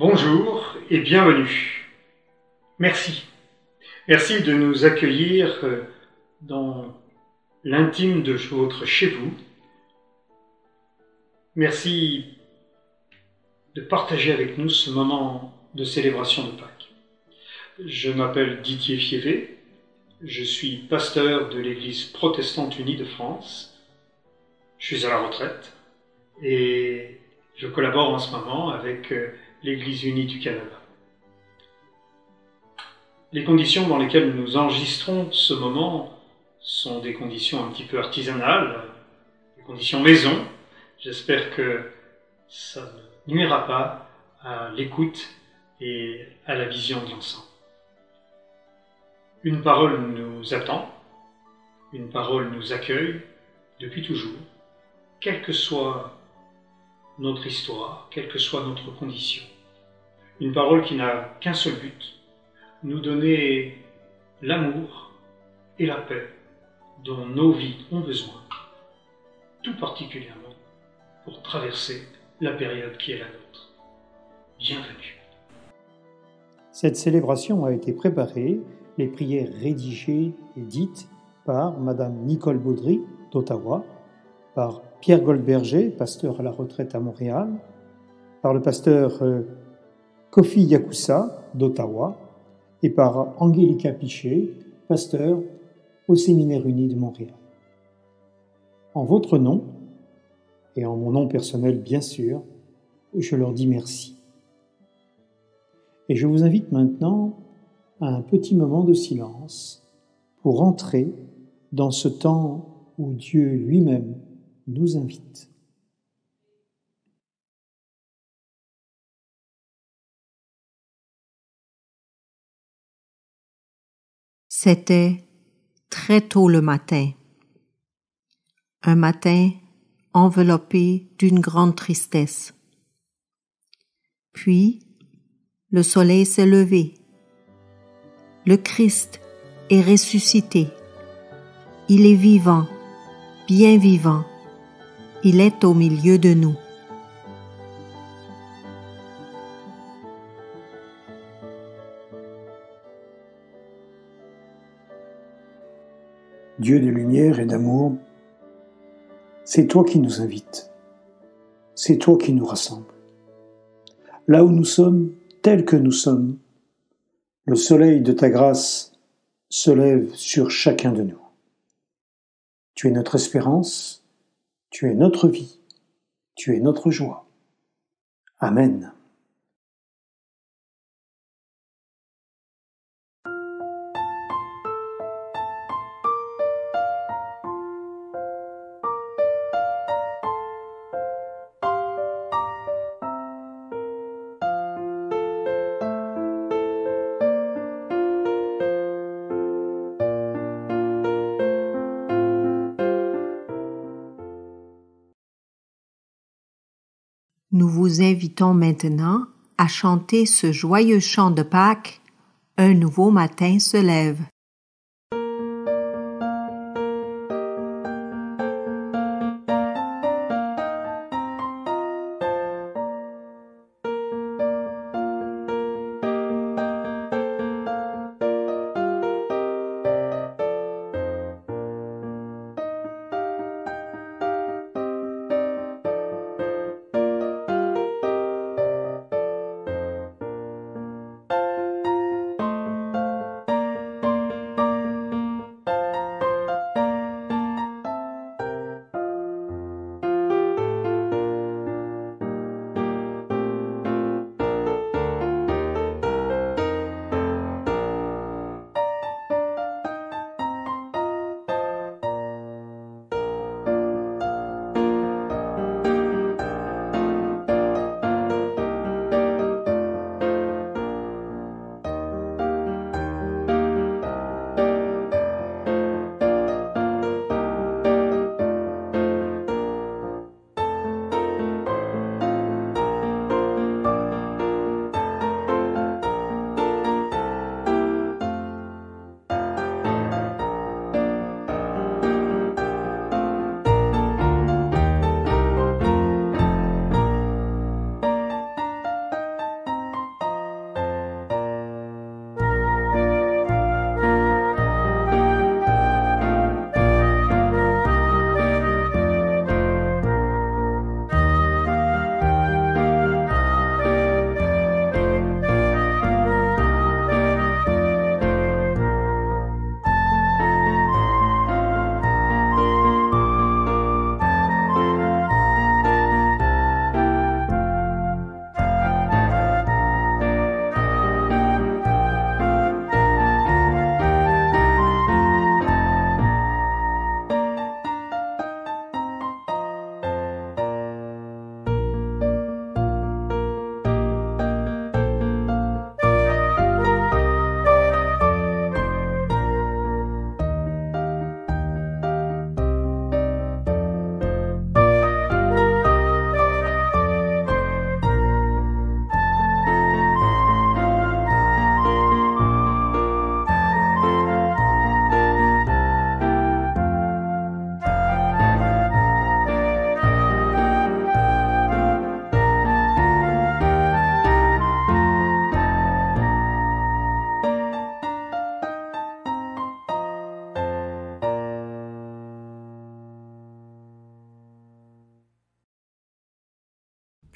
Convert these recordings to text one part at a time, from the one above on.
Bonjour et bienvenue. Merci. Merci de nous accueillir euh, dans l'intime de votre chez vous. Merci de partager avec nous ce moment de célébration de Pâques. Je m'appelle Didier Fievé, je suis pasteur de l'Église protestante unie de France. Je suis à la retraite et je collabore en ce moment avec euh, l'Église unie du Canada. Les conditions dans lesquelles nous enregistrons ce moment sont des conditions un petit peu artisanales, des conditions maison. J'espère que ça ne nuira pas à l'écoute et à la vision de l'ensemble. Une parole nous attend, une parole nous accueille depuis toujours, quelle que soit notre histoire, quelle que soit notre condition. Une parole qui n'a qu'un seul but, nous donner l'amour et la paix dont nos vies ont besoin, tout particulièrement pour traverser la période qui est la nôtre. Bienvenue. Cette célébration a été préparée, les prières rédigées et dites par Madame Nicole Baudry d'Ottawa, par Pierre Goldberger, pasteur à la retraite à Montréal, par le pasteur euh, Kofi Yakusa d'Ottawa et par Angélica Pichet, pasteur au Séminaire uni de Montréal. En votre nom, et en mon nom personnel bien sûr, je leur dis merci. Et je vous invite maintenant à un petit moment de silence pour entrer dans ce temps où Dieu lui-même nous invite. C'était très tôt le matin. Un matin enveloppé d'une grande tristesse. Puis, le soleil s'est levé. Le Christ est ressuscité. Il est vivant, bien vivant. Il est au milieu de nous. Dieu de lumière et d'amour, c'est toi qui nous invites, c'est toi qui nous rassemble. Là où nous sommes, tels que nous sommes, le soleil de ta grâce se lève sur chacun de nous. Tu es notre espérance, tu es notre vie, tu es notre joie. Amen. Nous vous invitons maintenant à chanter ce joyeux chant de Pâques Un nouveau matin se lève.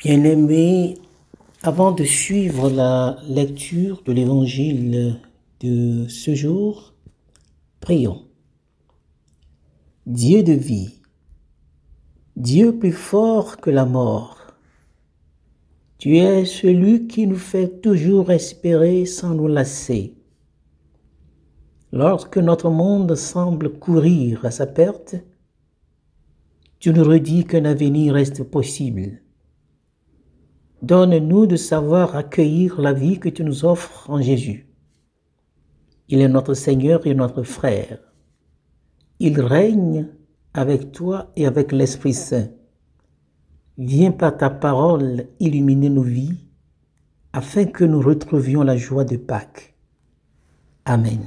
Bien-aimés, avant de suivre la lecture de l'évangile de ce jour, prions. Dieu de vie, Dieu plus fort que la mort, tu es celui qui nous fait toujours espérer sans nous lasser. Lorsque notre monde semble courir à sa perte, tu nous redis qu'un avenir reste possible. Donne-nous de savoir accueillir la vie que tu nous offres en Jésus. Il est notre Seigneur et notre frère. Il règne avec toi et avec l'Esprit Saint. Viens par ta parole illuminer nos vies afin que nous retrouvions la joie de Pâques. Amen.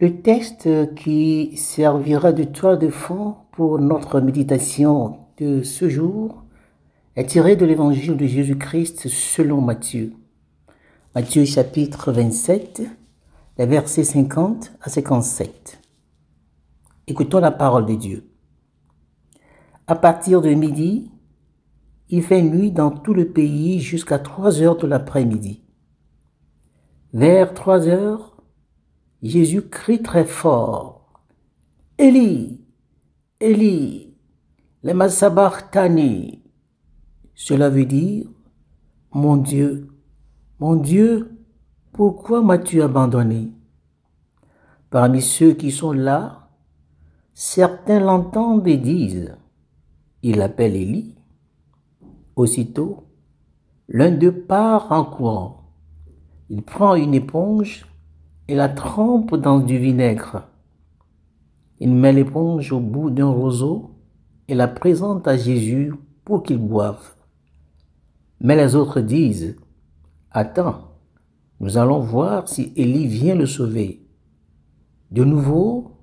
Le texte qui servira de toile de fond pour notre méditation de ce jour est tiré de l'évangile de Jésus-Christ selon Matthieu. Matthieu chapitre 27, les versets 50 à 57. Écoutons la parole de Dieu. À partir de midi, il fait nuit dans tout le pays jusqu'à 3 heures de l'après-midi. Vers 3 heures, Jésus crie très fort, Élie, Élie, lema sabachthani. Cela veut dire, mon Dieu, mon Dieu, pourquoi m'as-tu abandonné? Parmi ceux qui sont là, certains l'entendent et disent, il appelle Élie. Aussitôt, l'un d'eux part en courant. Il prend une éponge et la trempe dans du vinaigre. Il met l'éponge au bout d'un roseau et la présente à Jésus pour qu'il boive. Mais les autres disent, Attends, nous allons voir si Élie vient le sauver. De nouveau,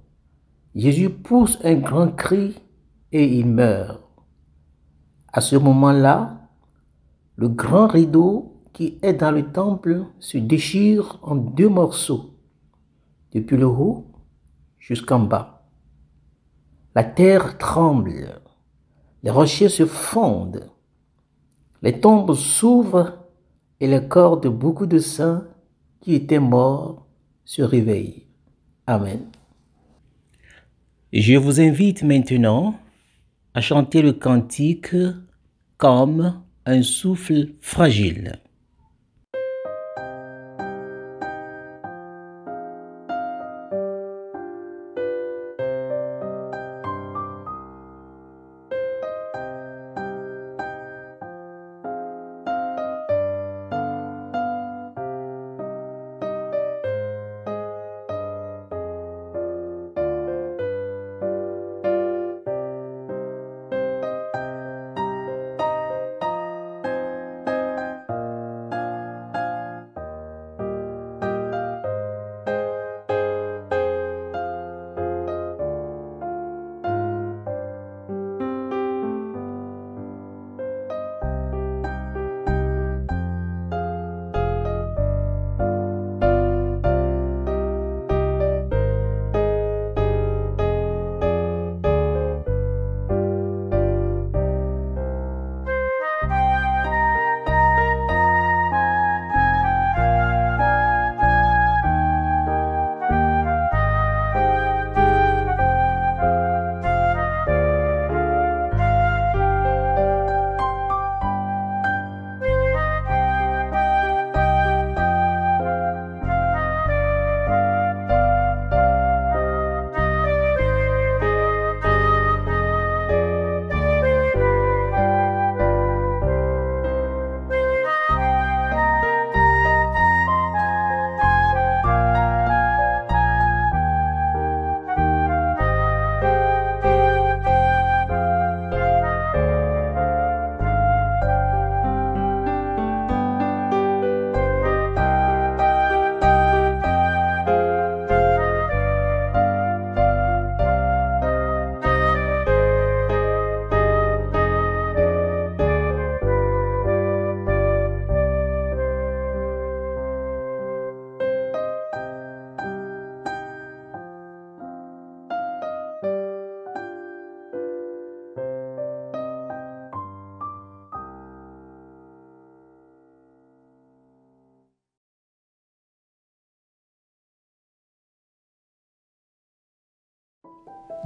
Jésus pousse un grand cri et il meurt. À ce moment-là, le grand rideau qui est dans le temple se déchire en deux morceaux depuis le haut jusqu'en bas. La terre tremble, les rochers se fondent, les tombes s'ouvrent et le corps de beaucoup de saints qui étaient morts se réveillent. Amen. Je vous invite maintenant à chanter le cantique comme un souffle fragile.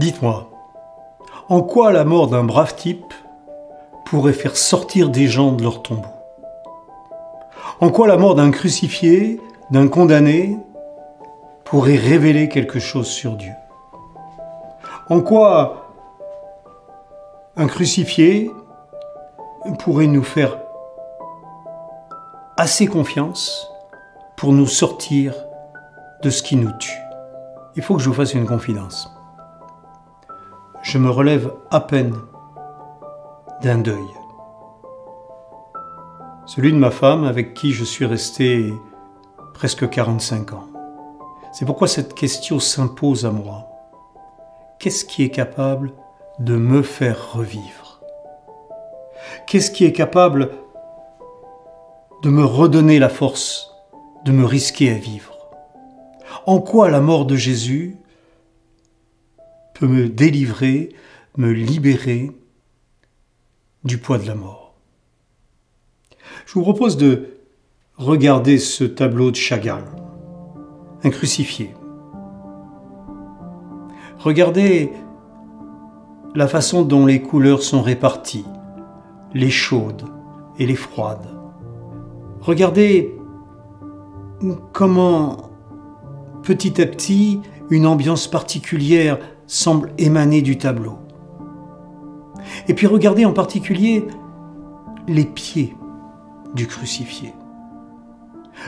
Dites-moi, en quoi la mort d'un brave type pourrait faire sortir des gens de leur tombeau? En quoi la mort d'un crucifié, d'un condamné, pourrait révéler quelque chose sur Dieu? En quoi un crucifié pourrait nous faire assez confiance pour nous sortir de ce qui nous tue? Il faut que je vous fasse une confidence. Je me relève à peine d'un deuil. Celui de ma femme avec qui je suis resté presque 45 ans. C'est pourquoi cette question s'impose à moi. Qu'est-ce qui est capable de me faire revivre? Qu'est-ce qui est capable de me redonner la force de me risquer à vivre? En quoi la mort de Jésus me délivrer, me libérer du poids de la mort. Je vous propose de regarder ce tableau de Chagall, un crucifié. Regardez la façon dont les couleurs sont réparties, les chaudes et les froides. Regardez comment petit à petit une ambiance particulière semble émaner du tableau. Et puis regardez en particulier les pieds du crucifié.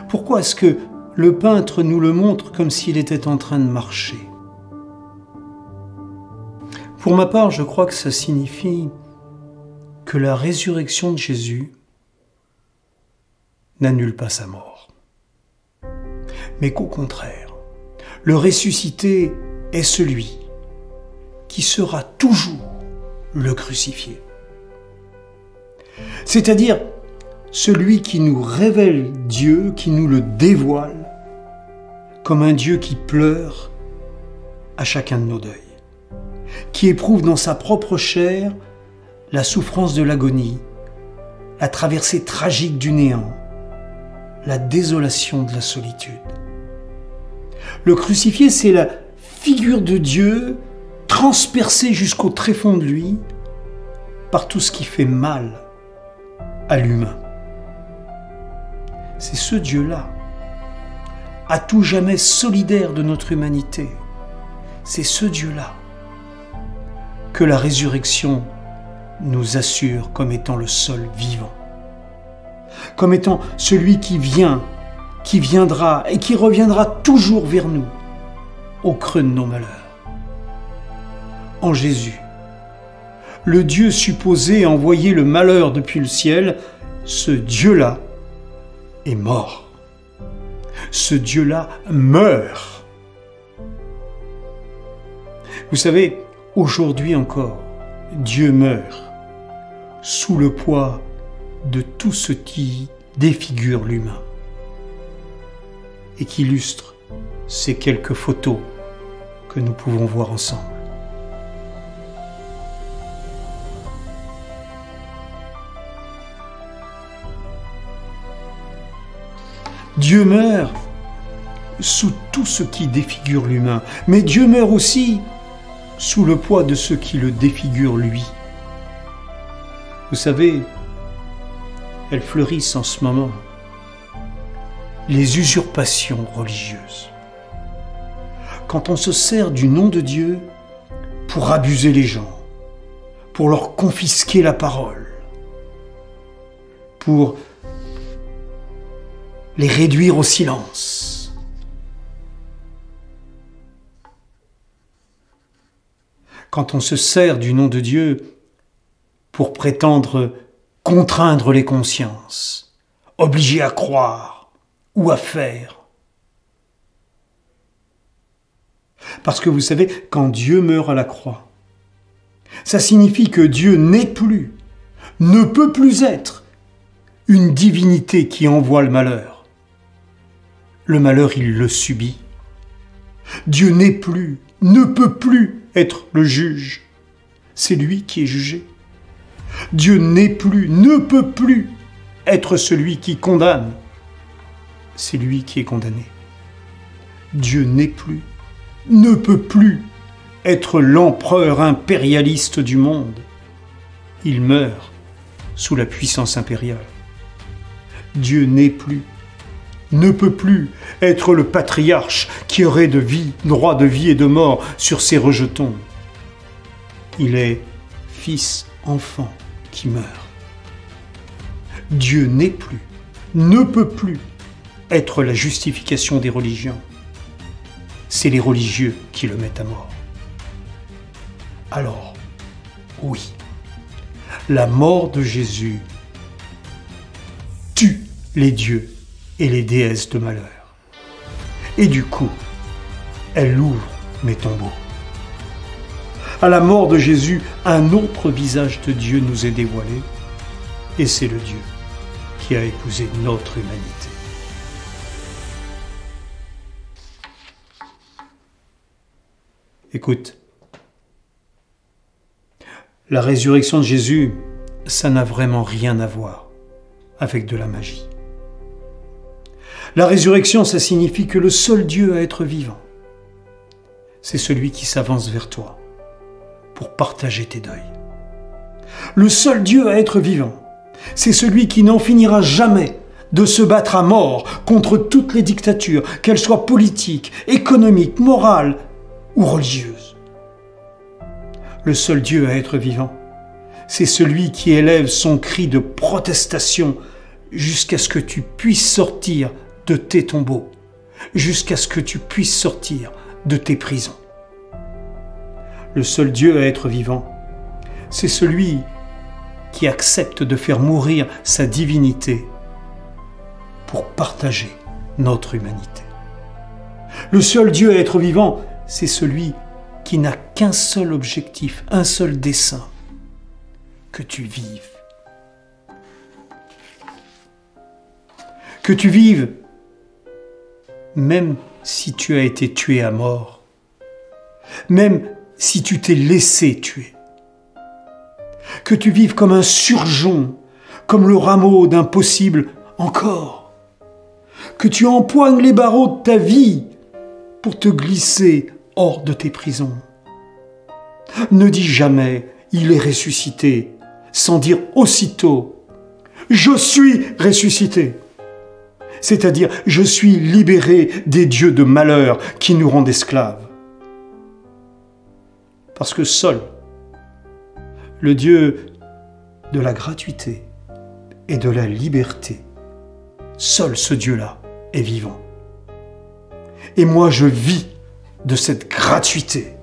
Pourquoi est-ce que le peintre nous le montre comme s'il était en train de marcher? Pour ma part, je crois que ça signifie que la résurrection de Jésus n'annule pas sa mort, mais qu'au contraire, le ressuscité est celui qui sera toujours le crucifié. C'est-à-dire celui qui nous révèle Dieu, qui nous le dévoile, comme un Dieu qui pleure à chacun de nos deuils, qui éprouve dans sa propre chair la souffrance de l'agonie, la traversée tragique du néant, la désolation de la solitude. Le crucifié, c'est la figure de Dieu transpercé jusqu'au tréfonds de lui par tout ce qui fait mal à l'humain. C'est ce Dieu-là, à tout jamais solidaire de notre humanité. C'est ce Dieu-là que la résurrection nous assure comme étant le seul vivant, comme étant celui qui vient, qui viendra et qui reviendra toujours vers nous au creux de nos malheurs en Jésus. Le Dieu supposé envoyer le malheur depuis le ciel, ce Dieu-là est mort. Ce Dieu-là meurt. Vous savez, aujourd'hui encore, Dieu meurt sous le poids de tout ce qui défigure l'humain et qui illustre ces quelques photos que nous pouvons voir ensemble. Dieu meurt sous tout ce qui défigure l'humain, mais Dieu meurt aussi sous le poids de ce qui le défigure lui. Vous savez, elles fleurissent en ce moment, les usurpations religieuses. Quand on se sert du nom de Dieu pour abuser les gens, pour leur confisquer la parole, pour les réduire au silence. Quand on se sert du nom de Dieu pour prétendre contraindre les consciences, obliger à croire ou à faire. Parce que vous savez, quand Dieu meurt à la croix, ça signifie que Dieu n'est plus, ne peut plus être une divinité qui envoie le malheur le malheur, il le subit. Dieu n'est plus, ne peut plus être le juge. C'est lui qui est jugé. Dieu n'est plus, ne peut plus être celui qui condamne. C'est lui qui est condamné. Dieu n'est plus, ne peut plus être l'empereur impérialiste du monde. Il meurt sous la puissance impériale. Dieu n'est plus, ne peut plus être le patriarche qui aurait droit de vie et de mort sur ses rejetons. Il est fils enfant qui meurt. Dieu n'est plus, ne peut plus être la justification des religions. C'est les religieux qui le mettent à mort. Alors, oui, la mort de Jésus tue les dieux et les déesses de malheur. Et du coup, elle ouvre mes tombeaux. À la mort de Jésus, un autre visage de Dieu nous est dévoilé, et c'est le Dieu qui a épousé notre humanité. Écoute, la résurrection de Jésus, ça n'a vraiment rien à voir avec de la magie. La résurrection, ça signifie que le seul Dieu à être vivant, c'est celui qui s'avance vers toi pour partager tes deuils. Le seul Dieu à être vivant, c'est celui qui n'en finira jamais de se battre à mort contre toutes les dictatures, qu'elles soient politiques, économiques, morales ou religieuses. Le seul Dieu à être vivant, c'est celui qui élève son cri de protestation jusqu'à ce que tu puisses sortir de tes tombeaux, jusqu'à ce que tu puisses sortir de tes prisons. Le seul Dieu à être vivant, c'est celui qui accepte de faire mourir sa divinité pour partager notre humanité. Le seul Dieu à être vivant, c'est celui qui n'a qu'un seul objectif, un seul dessein, que tu vives. Que tu vives même si tu as été tué à mort, même si tu t'es laissé tuer. Que tu vives comme un surgeon, comme le rameau d'un possible encore. Que tu empoignes les barreaux de ta vie pour te glisser hors de tes prisons. Ne dis jamais il est ressuscité sans dire aussitôt je suis ressuscité c'est-à-dire je suis libéré des dieux de malheur qui nous rendent esclaves. Parce que seul le Dieu de la gratuité et de la liberté, seul ce Dieu-là est vivant. Et moi je vis de cette gratuité.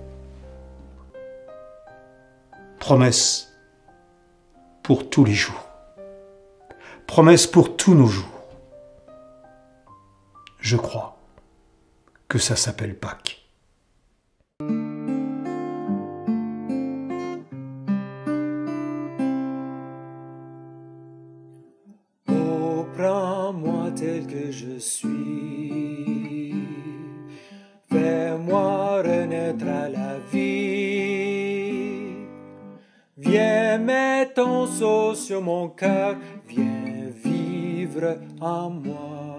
Promesse pour tous les jours. Promesse pour tous nos jours je crois que ça s'appelle Pâques. Oh, prends-moi tel que je suis, fais-moi renaître à la vie. Viens mettre ton seau sur mon cœur, viens vivre en moi.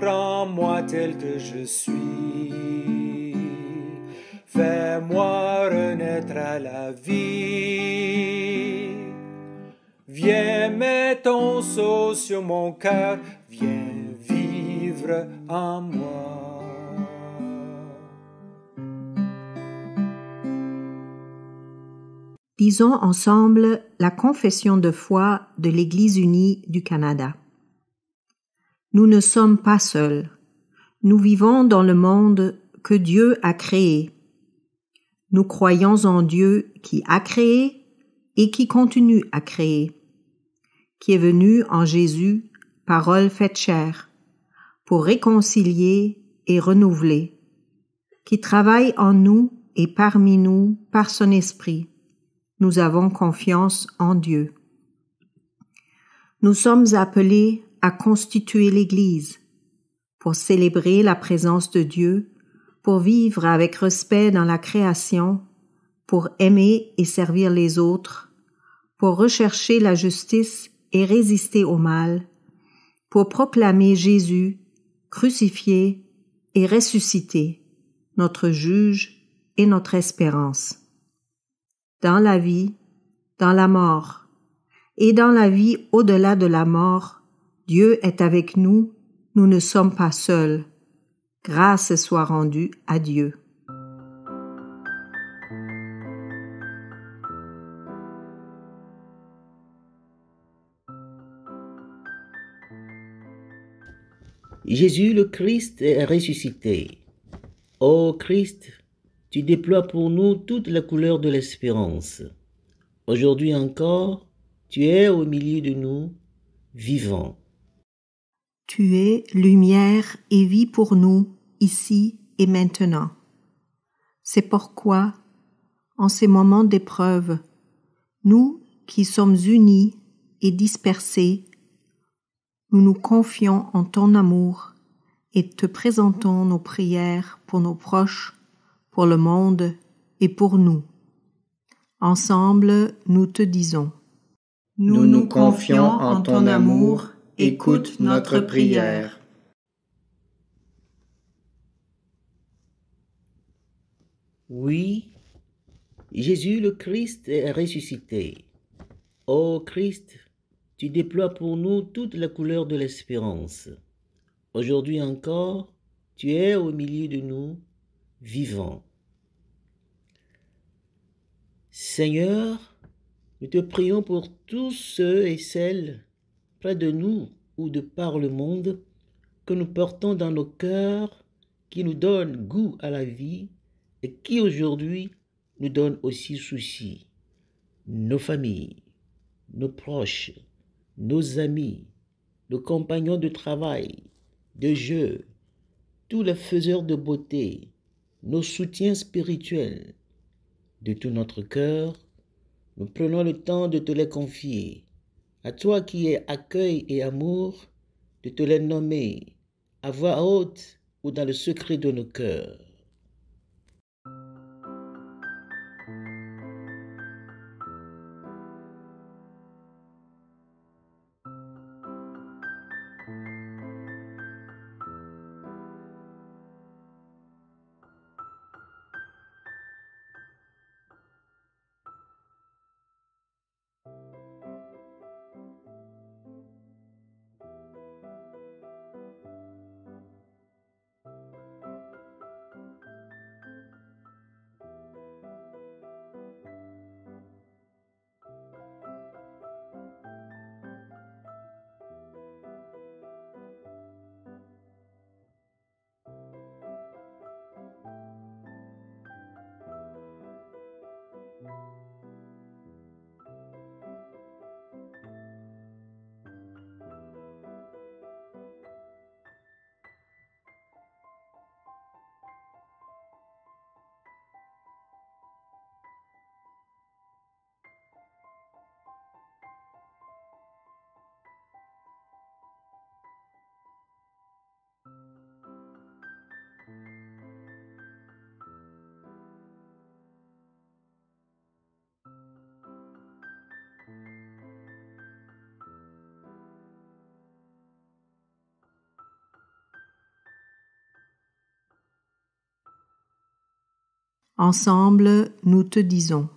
Prends-moi tel que je suis. Fais-moi renaître à la vie. Viens mettre ton seau sur mon cœur, viens vivre en moi. Disons ensemble la confession de foi de l'Église unie du Canada. Nous ne sommes pas seuls. Nous vivons dans le monde que Dieu a créé. Nous croyons en Dieu qui a créé et qui continue à créer, qui est venu en Jésus, parole faite chair, pour réconcilier et renouveler, qui travaille en nous et parmi nous par son esprit. Nous avons confiance en Dieu. Nous sommes appelés à constituer l'Église pour célébrer la présence de Dieu, pour vivre avec respect dans la création, pour aimer et servir les autres, pour rechercher la justice et résister au mal, pour proclamer Jésus crucifié et ressuscité, notre juge et notre espérance. Dans la vie, dans la mort, et dans la vie au-delà de la mort, Dieu est avec nous, nous ne sommes pas seuls. Grâce soit rendue à Dieu. Jésus le Christ est ressuscité. Ô Christ, tu déploies pour nous toute la couleur de l'espérance. Aujourd'hui encore, tu es au milieu de nous, vivant. Tu es lumière et vie pour nous, ici et maintenant. C'est pourquoi, en ces moments d'épreuve, nous qui sommes unis et dispersés, nous nous confions en ton amour et te présentons nos prières pour nos proches, pour le monde et pour nous. Ensemble, nous te disons. Nous nous confions en ton amour, écoute notre prière. Oui, Jésus le Christ est ressuscité. Ô Christ, tu déploies pour nous toute la couleur de l'espérance. Aujourd'hui encore, tu es au milieu de nous, vivant. Seigneur, nous te prions pour tous ceux et celles près de nous ou de par le monde que nous portons dans nos cœurs, qui nous donnent goût à la vie et qui aujourd'hui nous donnent aussi souci. Nos familles, nos proches, nos amis, nos compagnons de travail, de jeu, tous les faiseurs de beauté, nos soutiens spirituels. De tout notre cœur, nous prenons le temps de te les confier. À toi qui es accueil et amour, de te les nommer à voix haute ou dans le secret de nos cœurs. Ensemble, nous te disons.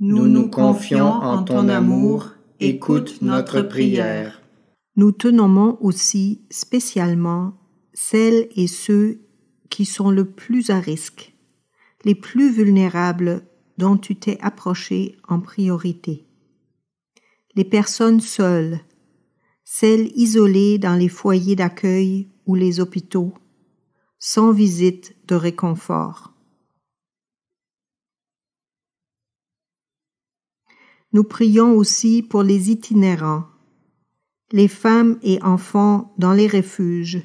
Nous nous confions en ton amour, écoute notre prière. Nous te nommons aussi spécialement celles et ceux qui sont le plus à risque, les plus vulnérables dont tu t'es approché en priorité. Les personnes seules, celles isolées dans les foyers d'accueil ou les hôpitaux, sans visite de réconfort. Nous prions aussi pour les itinérants, les femmes et enfants dans les refuges,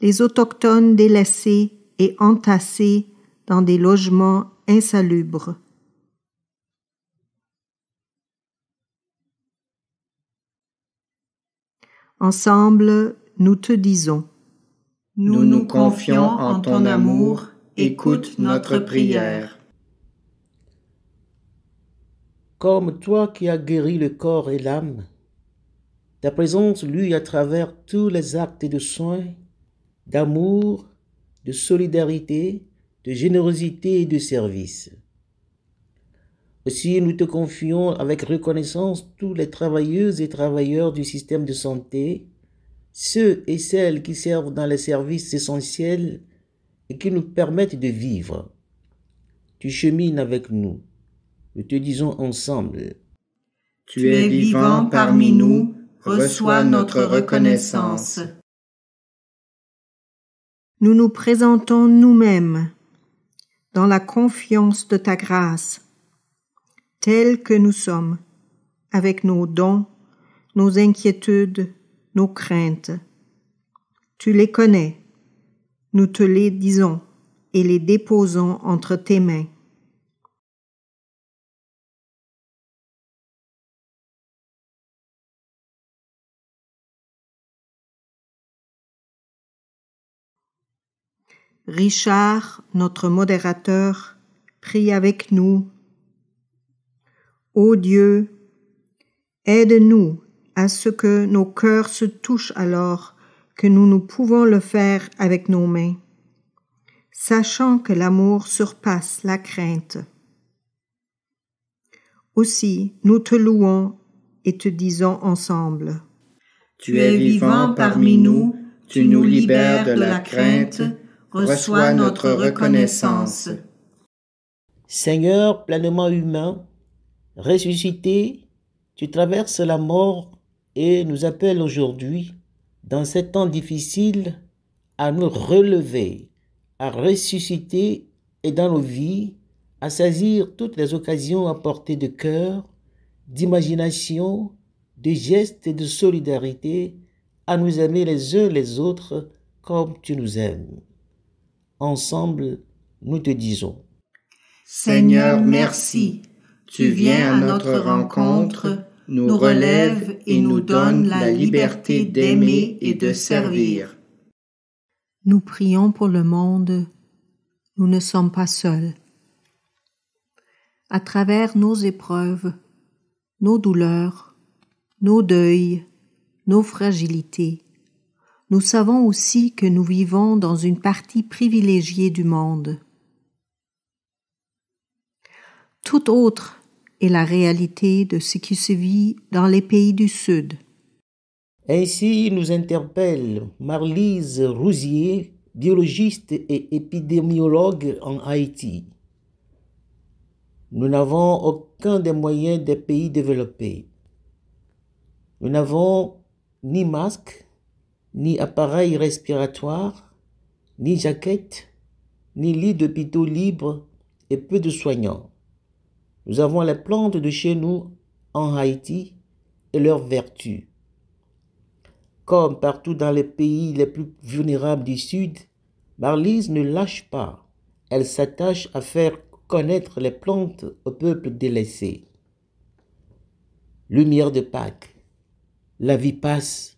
les autochtones délaissés et entassés dans des logements insalubres. Ensemble, nous te disons. Nous nous confions en ton amour, écoute notre prière. Comme toi qui as guéri le corps et l'âme, ta présence lui à travers tous les actes de soins, d'amour, de solidarité, de générosité et de service. Aussi, nous te confions avec reconnaissance tous les travailleuses et travailleurs du système de santé, ceux et celles qui servent dans les services essentiels et qui nous permettent de vivre. Tu chemines avec nous. Nous te disons ensemble. Tu es vivant parmi nous, reçois notre reconnaissance. Nous nous présentons nous-mêmes dans la confiance de ta grâce tels que nous sommes, avec nos dons, nos inquiétudes, nos craintes. Tu les connais, nous te les disons et les déposons entre tes mains. Richard, notre modérateur, prie avec nous Ô Dieu, aide-nous à ce que nos cœurs se touchent alors que nous nous pouvons le faire avec nos mains, sachant que l'amour surpasse la crainte. Aussi, nous te louons et te disons ensemble. Tu es vivant parmi nous, tu nous libères de la crainte, reçois notre reconnaissance. Seigneur pleinement humain, Ressuscité, tu traverses la mort et nous appelles aujourd'hui, dans ces temps difficiles, à nous relever, à ressusciter et dans nos vies, à saisir toutes les occasions à portée de cœur, d'imagination, de gestes et de solidarité, à nous aimer les uns les autres comme tu nous aimes. Ensemble, nous te disons. Seigneur, merci tu viens à notre rencontre, nous relève et nous donne la liberté d'aimer et de servir. Nous prions pour le monde, nous ne sommes pas seuls. À travers nos épreuves, nos douleurs, nos deuils, nos fragilités, nous savons aussi que nous vivons dans une partie privilégiée du monde. Tout autre et la réalité de ce qui se vit dans les pays du Sud. Ainsi nous interpelle Marlise Rousier, biologiste et épidémiologue en Haïti. Nous n'avons aucun des moyens des pays développés. Nous n'avons ni masque, ni appareil respiratoire, ni jaquette, ni lit d'hôpitaux libres et peu de soignants. Nous avons les plantes de chez nous en Haïti et leurs vertus. Comme partout dans les pays les plus vulnérables du Sud, Marlise ne lâche pas. Elle s'attache à faire connaître les plantes au peuple délaissé. Lumière de Pâques. La vie passe.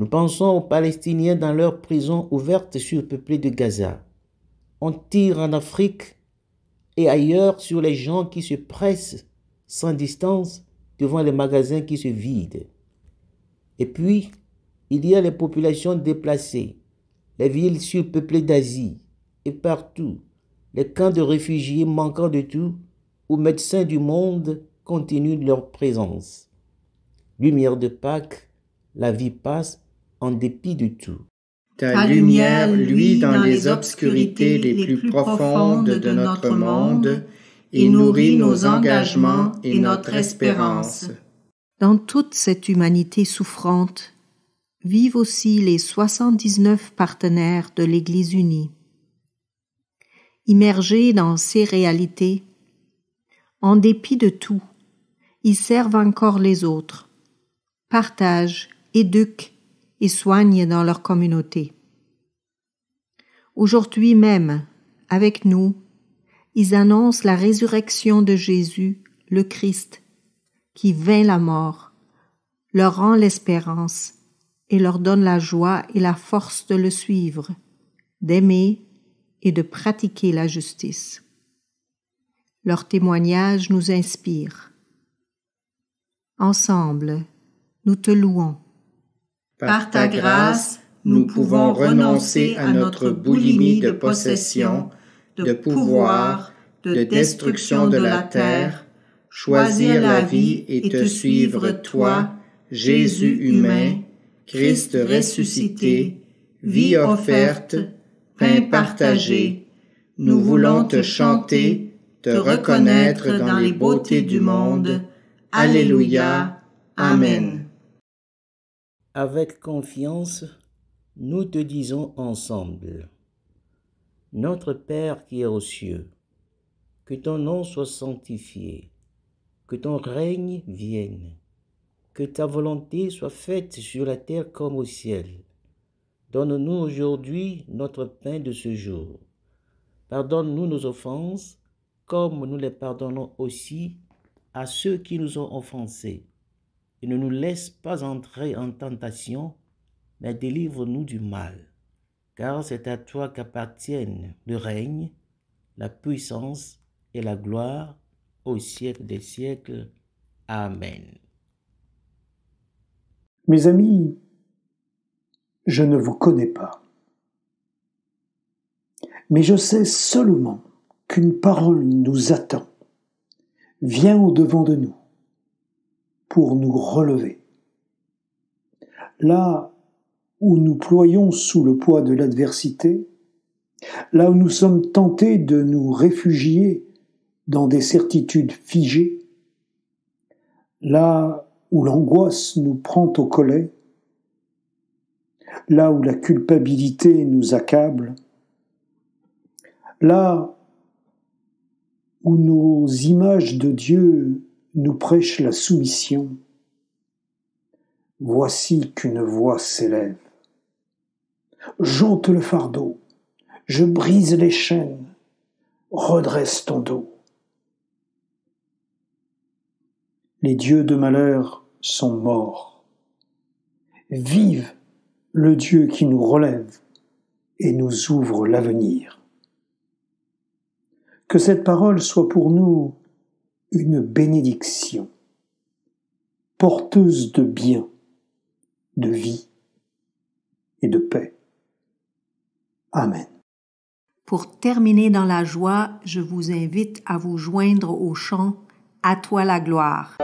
Nous pensons aux Palestiniens dans leurs prisons ouvertes surpeuplées de Gaza on tire en Afrique et ailleurs sur les gens qui se pressent sans distance devant les magasins qui se vident. Et puis, il y a les populations déplacées, les villes surpeuplées d'Asie et partout, les camps de réfugiés manquant de tout, où médecins du monde continuent leur présence. Lumière de Pâques, la vie passe en dépit de tout. Ta lumière luit dans les obscurités les plus profondes de notre monde et nourrit nos engagements et notre espérance. Dans toute cette humanité souffrante, vivent aussi les 79 partenaires de l'Église unie. Immergés dans ces réalités, en dépit de tout, ils servent encore les autres, partagent, éduquent et soignent dans leur communauté. Aujourd'hui même, avec nous, ils annoncent la résurrection de Jésus, le Christ, qui vainc la mort, leur rend l'espérance et leur donne la joie et la force de le suivre, d'aimer et de pratiquer la justice. Leur témoignage nous inspire. Ensemble, nous te louons. Par ta grâce, nous pouvons renoncer à notre boulimie de possession, de pouvoir, de destruction de la terre, choisir la vie et te suivre, toi, Jésus humain, Christ ressuscité, vie offerte, pain partagé. Nous voulons te chanter, te reconnaître dans les beautés du monde. Alléluia. Amen. Avec confiance, nous te disons ensemble, Notre Père qui est aux cieux, que ton nom soit sanctifié, que ton règne vienne, que ta volonté soit faite sur la terre comme au ciel. Donne-nous aujourd'hui notre pain de ce jour. Pardonne-nous nos offenses, comme nous les pardonnons aussi à ceux qui nous ont offensés. Et ne nous laisse pas entrer en tentation, mais délivre-nous du mal. Car c'est à toi qu'appartiennent le règne, la puissance et la gloire au siècle des siècles. Amen. Mes amis, je ne vous connais pas, mais je sais seulement qu'une parole nous attend, vient au-devant de nous pour nous relever. Là où nous ployons sous le poids de l'adversité, là où nous sommes tentés de nous réfugier dans des certitudes figées, là où l'angoisse nous prend au collet, là où la culpabilité nous accable, là où nos images de Dieu nous prêchent la soumission, voici qu'une voix s'élève. J'ôte le fardeau, je brise les chaînes, redresse ton dos. Les dieux de malheur sont morts. Vive le Dieu qui nous relève et nous ouvre l'avenir. Que cette parole soit pour nous une bénédiction, porteuse de bien, de vie et de paix. Amen. Pour terminer dans la joie, je vous invite à vous joindre au chant À toi la gloire.